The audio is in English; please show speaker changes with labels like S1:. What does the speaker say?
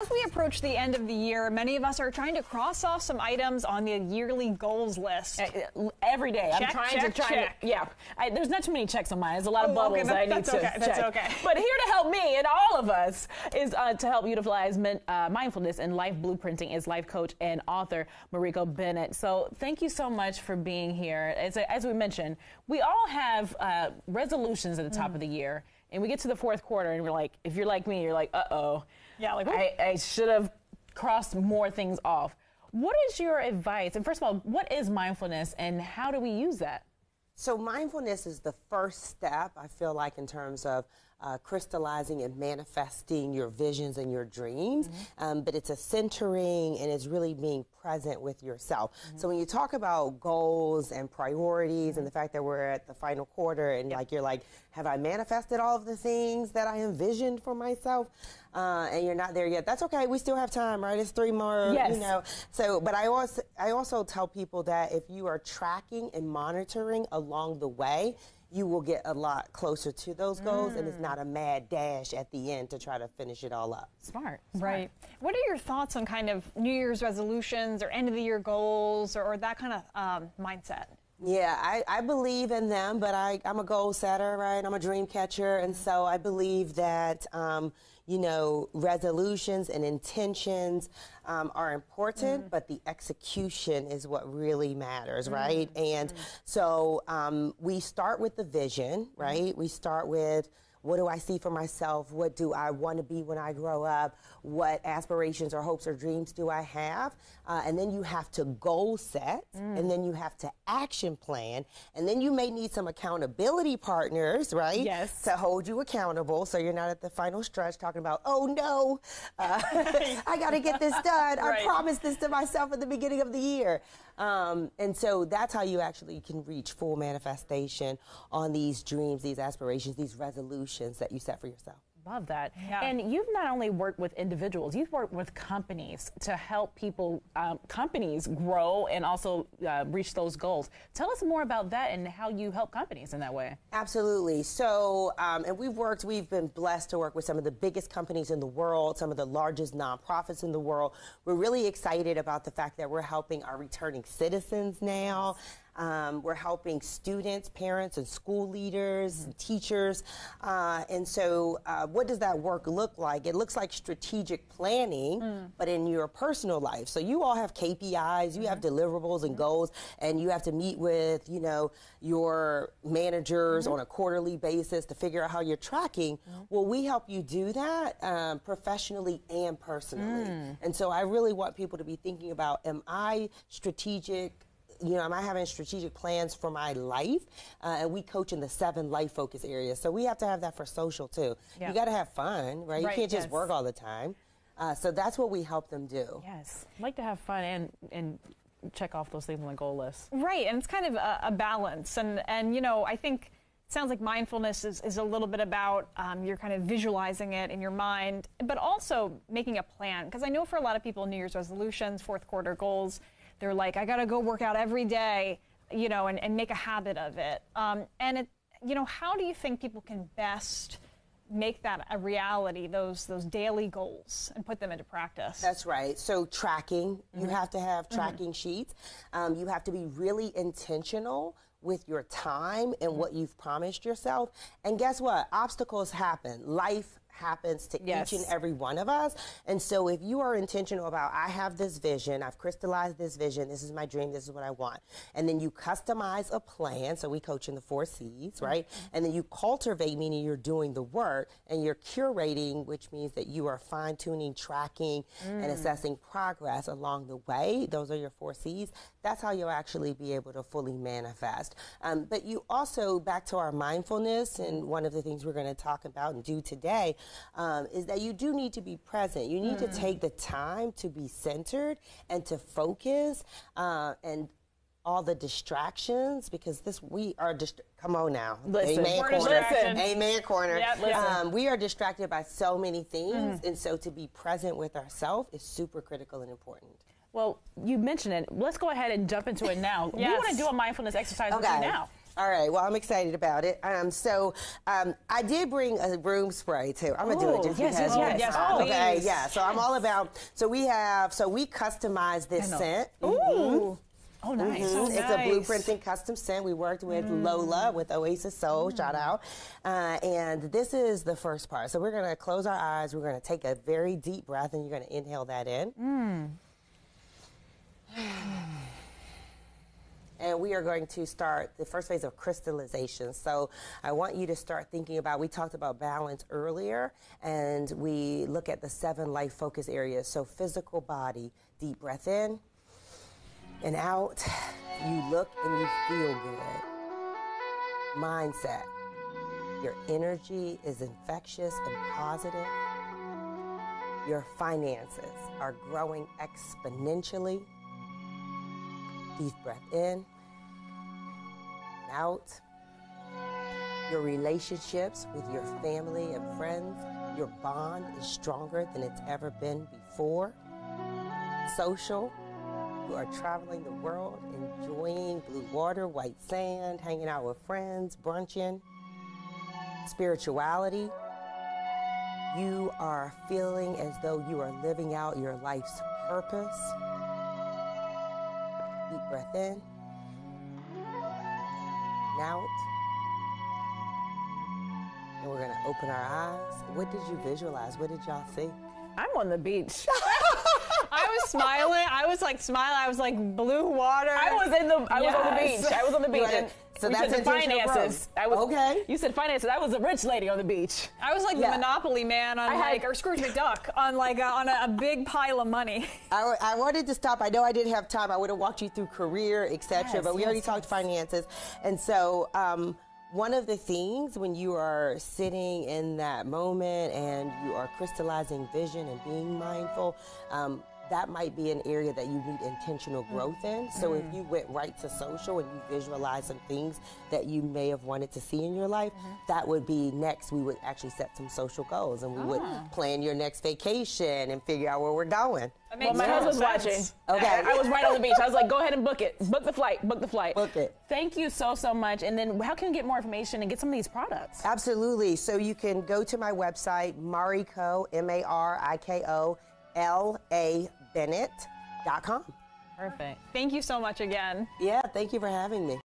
S1: As we approach the end of the year, many of us are trying to cross off some items on the yearly goals list.
S2: Uh, Every day,
S1: Check,
S2: I'm trying
S1: check,
S2: to try
S1: check.
S2: to. Yeah, I, there's not too many checks on mine. There's a lot of
S1: Oh, okay,
S2: bubbles
S1: that-
S2: I need to
S1: okay,
S2: check.
S1: that's okay.
S2: But here to help me and all of us is uh, to help utilize min, uh, mindfulness and life blueprinting is life coach and author Mariko Bennett. So thank you so much for being here. As, as we mentioned, we all have uh, resolutions at the top
S1: Mm.
S2: of the year, and we get to the fourth quarter, and we're like, if you're like me, you're like, uh oh.
S1: Yeah, like,
S2: I, I should have crossed more things off. What is your advice? And first of all, what is mindfulness and how do we use that?
S3: So mindfulness is the first step, I feel like, in terms of uh, crystallizing and manifesting your visions and your dreams. Um, but it's a centering and it's really being present with yourself. So when you talk about goals and priorities and the fact that we're at the final quarter and like you're like, have I manifested all of the things that I envisioned for myself? Uh, and you're not there yet. That's okay. We still have time, right? It's three more,
S2: Yes.
S3: you know. So, but I also I also tell people that if you are tracking and monitoring along the way, you will get a lot closer to those goals, and it's not a mad dash at the end to try to finish it all up.
S2: Smart.
S1: Right. What are your thoughts on kind of New Year's resolutions or end of the year goals or, or that kind of um, mindset?
S3: Yeah, I, I believe in them, but I, I'm a goal setter, right? I'm a dream catcher. And so I believe that, um, you know, resolutions and intentions um, are important, but the execution is what really matters, right? And so um, we start with the vision, right? We start with what do I see for myself? What do I want to be when I grow up? What aspirations or hopes or dreams do I have? Uh, and then you have to goal set, and then you have to action plan, and then you may need some accountability partners, right?
S2: Yes.
S3: To hold you accountable, so you're not at the final stretch talking about, oh no, uh, I got to get this done. I promised this to myself at the beginning of the year. Um, and so that's how you actually can reach full manifestation on these dreams, these aspirations, these resolutions that you set for yourself.
S2: Love that.
S1: Yeah.
S2: And you've not only worked with individuals, you've worked with companies to help people, um, companies grow and also uh, reach those goals. Tell us more about that and how you help companies in that way.
S3: Absolutely. So, um, and we've worked, we've been blessed to work with some of the biggest companies in the world, some of the largest nonprofits in the world. We're really excited about the fact that we're helping our returning citizens now. Um, we're helping students, parents, and school leaders, and teachers. Uh, and so, uh, what does that work look like? It looks like strategic planning, but in your personal life. So, you all have KPIs, you have deliverables and goals, and you have to meet with, you know, your managers on a quarterly basis to figure out how you're tracking. Well, we help you do that um, professionally and personally. And so, I really want people to be thinking about: Am I strategic? You know, am I having strategic plans for my life? Uh, and we coach in the seven life focus areas. So we have to have that for social too.
S2: Yeah.
S3: You got to have fun, right? You
S1: Right,
S3: can't just
S1: yes.
S3: work all the time. Uh, so that's what we help them do.
S2: Yes. like to have fun and, and check off those things on the goal list.
S1: Right, and it's kind of a, a balance, and and you know, I think it sounds like mindfulness is, is a little bit about um, you're kind of visualizing it in your mind, but also making a plan. Because I know for a lot of people, New Year's resolutions, fourth quarter goals, they're like, I got to go work out every day, you know, and, and make a habit of it. Um, and it, you know, how do you think people can best make that a reality? Those those daily goals and put them into practice.
S3: That's right. So tracking, you have to have tracking sheets. Um, you have to be really intentional with your time and what you've promised yourself. And guess what? Obstacles happen. Life happens to
S2: Yes.
S3: each and every one of us. And so if you are intentional about, I have this vision, I've crystallized this vision, this is my dream, this is what I want. And then you customize a plan. So we coach in the four C's, right? And then you cultivate, meaning you're doing the work, and you're curating, which means that you are fine tuning, tracking, and assessing progress along the way. Those are your four C's. That's how you'll actually be able to fully manifest. Um, but you also, back to our mindfulness, and one of the things we're going to talk about and do today um, is that you do need to be present. You need to take the time to be centered and to focus uh, and all the distractions because this we are just come on now
S2: Listen.
S3: amen
S1: We're
S3: corner
S1: distracted.
S3: amen corner
S1: Yep,
S3: um, we are distracted by so many things and so to be present with ourselves is super critical and important
S2: Well, you mentioned it. Let's go ahead and jump into it now. We want to do a mindfulness exercise with you now.
S3: All right. Well, I'm excited about it. Um, so um, I did bring a room spray too. I'm gonna do
S2: Oh,
S3: it just
S2: yes,
S3: because.
S2: yes, yes.
S1: Yes,
S3: Uh, okay.
S1: please.
S3: Yeah. So I'm all about. So we have. So we customized this scent.
S1: Ooh.
S2: Oh, nice.
S3: Mhm.
S1: So
S3: it's
S1: nice.
S3: a blueprinting custom scent. We worked with Lola with Oasis Soul, shout out. Uh, and this is the first part. So we're going to close our eyes. We're going to take a very deep breath, and you're going to inhale that in. And we are going to start the first phase of crystallization. So I want you to start thinking about, we talked about balance earlier, and we look at the seven life focus areas. So physical body, deep breath in and out. You look and you feel good. Mindset, your energy is infectious and positive. Your finances are growing exponentially. Deep breath in out. Your relationships with your family and friends, your bond is stronger than it's ever been before. Social, you are traveling the world, enjoying blue water, white sand, hanging out with friends, brunching. Spirituality, you are feeling as though you are living out your life's purpose. Deep breath in and out. And we're going to open our eyes. What did you visualize? What did y'all see?
S2: I'm on the beach.
S1: I was smiling. I was like smiling. I was like blue water.
S2: I was in the. I was on the beach. I was on the beach.
S3: Wanna- so
S2: you
S3: that's
S2: said the finances. I was
S3: Okay.
S2: You said finances. I was a rich lady on the beach.
S1: I was like
S3: Yeah.
S1: the Monopoly man on
S2: I had-
S1: like, or Scrooge McDuck on like a, on a, a big pile of money.
S3: I, I wanted to stop. I know I didn't have time. I would have walked you through career, etc.
S2: Yes,
S3: but we already
S2: yes,
S3: talked finances, and so um, one of the things when you are sitting in that moment and you are crystallizing vision and being mindful. Um, that might be an area that you need intentional growth in. So if mm-hmm. you went right to social and you visualize some things that you may have wanted to see in your life, mm-hmm. that would be next. We would actually set some social goals and we would ah. plan your next vacation and figure out where we're going.
S2: Well, my
S1: total
S2: husband's watching.
S3: Okay.
S2: I, I was right on the beach. I was like, go ahead and book it. Book the flight. Book the flight.
S3: Book it.
S2: Thank you so, so much. And then how can we get more information and get some of these products?
S3: Absolutely. So you can go to my website, Mariko, M A R I K O L A Bennett.com.
S2: Perfect.
S1: Thank you so much again.
S3: Yeah, thank you for having me.